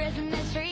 There's a mystery